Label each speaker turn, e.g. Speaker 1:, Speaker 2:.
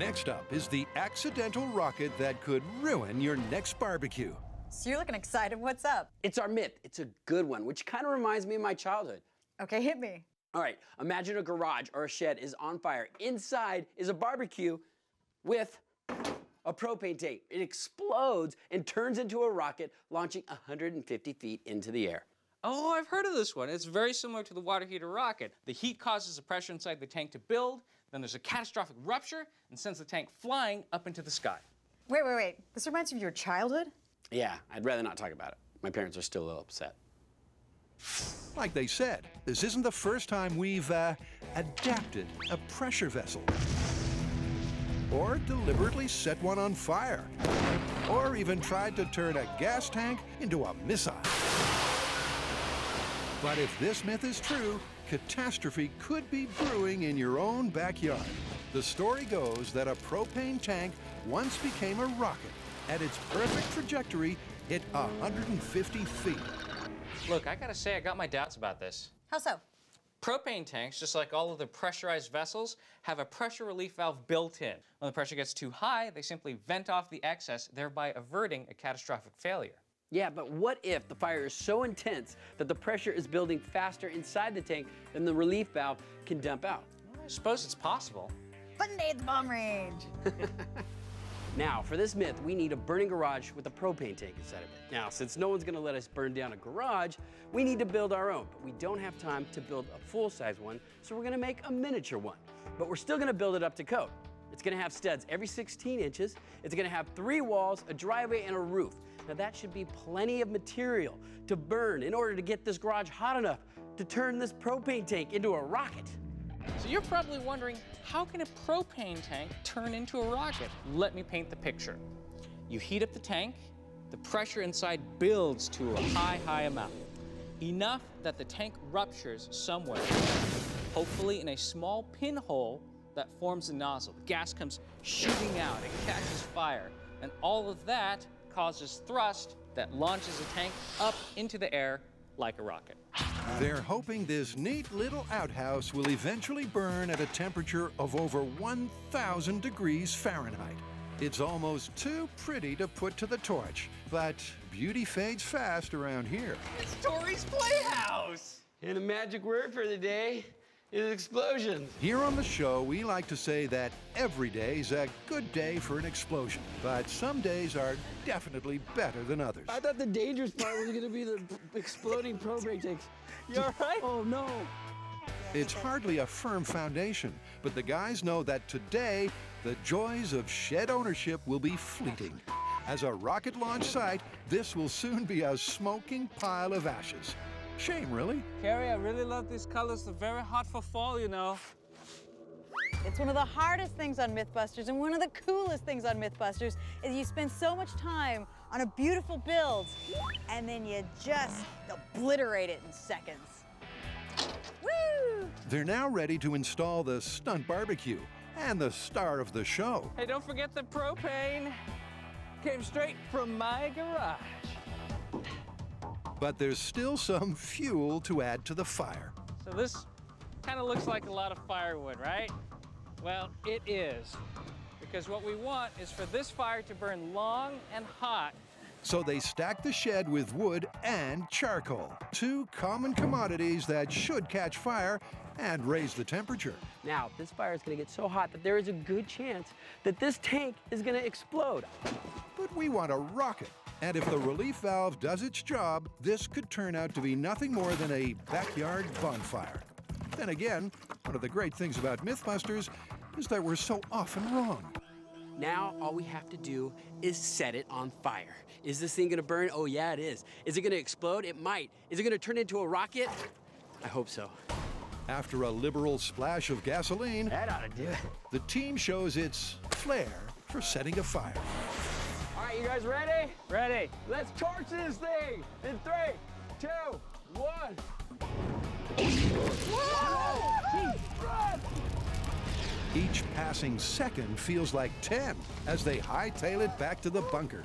Speaker 1: Next up is the accidental rocket that could ruin your next barbecue.
Speaker 2: So you're looking excited. What's up?
Speaker 3: It's our myth. It's a good one, which kind of reminds me of my childhood.
Speaker 2: Okay, hit me.
Speaker 3: All right, imagine a garage or a shed is on fire. Inside is a barbecue with a propane tank. It explodes and turns into a rocket, launching 150 feet into the air.
Speaker 4: Oh, I've heard of this one. It's very similar to the water heater rocket. The heat causes the pressure inside the tank to build, then there's a catastrophic rupture and sends the tank flying up into the sky.
Speaker 2: Wait, wait, wait. This reminds you of your childhood?
Speaker 3: Yeah, I'd rather not talk about it. My parents are still a little upset.
Speaker 1: Like they said, this isn't the first time we've uh, adapted a pressure vessel. Or deliberately set one on fire. Or even tried to turn a gas tank into a missile. But if this myth is true, catastrophe could be brewing in your own backyard. The story goes that a propane tank once became a rocket. At its perfect trajectory, hit 150 feet.
Speaker 4: Look, I gotta say, I got my doubts about this.
Speaker 2: How so?
Speaker 4: Propane tanks, just like all of the pressurized vessels, have a pressure relief valve built in. When the pressure gets too high, they simply vent off the excess, thereby averting a catastrophic failure.
Speaker 3: Yeah, but what if the fire is so intense that the pressure is building faster inside the tank than the relief valve can dump out?
Speaker 4: I suppose it's possible.
Speaker 2: Fun day at the bomb range.
Speaker 3: Now, for this myth, we need a burning garage with a propane tank inside of it. Now, since no one's gonna let us burn down a garage, we need to build our own, but we don't have time to build a full-size one, so we're gonna make a miniature one. But we're still gonna build it up to code. It's gonna have studs every 16 inches, it's gonna have three walls, a driveway, and a roof. Now that should be plenty of material to burn in order to get this garage hot enough to turn this propane tank into a rocket.
Speaker 4: So you're probably wondering, how can a propane tank turn into a rocket? Let me paint the picture. You heat up the tank, the pressure inside builds to a high, high amount. Enough that the tank ruptures somewhere, hopefully in a small pinhole that forms the nozzle. The gas comes shooting out, it catches fire, and all of that causes thrust that launches the tank up into the air like a rocket.
Speaker 1: They're hoping this neat little outhouse will eventually burn at a temperature of over 1,000 degrees Fahrenheit. It's almost too pretty to put to the torch, but beauty fades fast around here.
Speaker 4: It's Tory's Playhouse!
Speaker 3: And a magic word for the day is explosions.
Speaker 1: Here on the show, we like to say that every day is a good day for an explosion, but some days are definitely better than others.
Speaker 3: I thought the dangerous part was gonna be the exploding propane tanks.
Speaker 4: You all right?
Speaker 3: Oh no.
Speaker 1: It's hardly a firm foundation, but the guys know that today, the joys of shed ownership will be fleeting. As a rocket launch site, this will soon be a smoking pile of ashes. Shame, really.
Speaker 4: Kari, I really love these colors. They're very hot for fall, you know.
Speaker 2: It's one of the hardest things on Mythbusters and one of the coolest things on Mythbusters is you spend so much time on a beautiful build and then you just obliterate it in seconds. Woo!
Speaker 1: They're now ready to install the stunt barbecue and the star of the show.
Speaker 4: Hey, don't forget the propane. Came straight from my garage.
Speaker 1: But there's still some fuel to add to the fire.
Speaker 4: So this kind of looks like a lot of firewood, right? Well, it is. Because what we want is for this fire to burn long and hot.
Speaker 1: So they stack the shed with wood and charcoal, two common commodities that should catch fire and raise the temperature.
Speaker 3: Now, this fire is gonna get so hot that there is a good chance that this tank is gonna explode.
Speaker 1: But we want a rocket. And if the relief valve does its job, this could turn out to be nothing more than a backyard bonfire. Then again, one of the great things about Mythbusters is that we're so often wrong.
Speaker 3: Now, all we have to do is set it on fire. Is this thing gonna burn? Oh, yeah, it is. Is it gonna explode? It might. Is it gonna turn into a rocket? I hope so.
Speaker 1: After a liberal splash of gasoline,
Speaker 3: That ought to do it.
Speaker 1: the team shows its flair for setting a fire.
Speaker 3: All right, you guys ready?
Speaker 4: Ready?
Speaker 3: Let's torch this thing in three, two, one.
Speaker 1: Each passing second feels like 10 as they hightail it back to the bunker.